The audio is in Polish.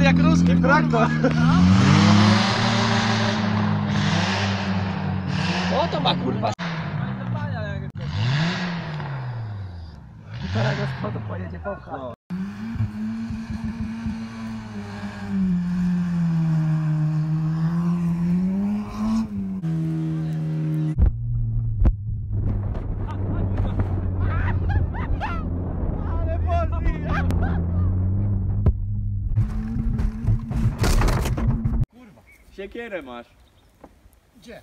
Pal jak ruski traktor. O to ma kurwa. Teraz gospodu pojedzie popcha. Siekierę masz. Gdzie?